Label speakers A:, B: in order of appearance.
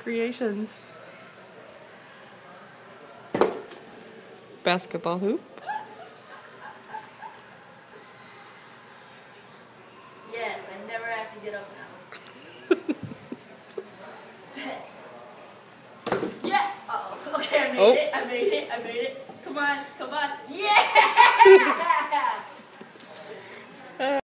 A: creations. Basketball hoop.
B: Yes, I never have to get up now. yeah. Uh oh. Okay, I made
A: Oh.
B: it. I made it. I made it. Come on. Come on. Yeah.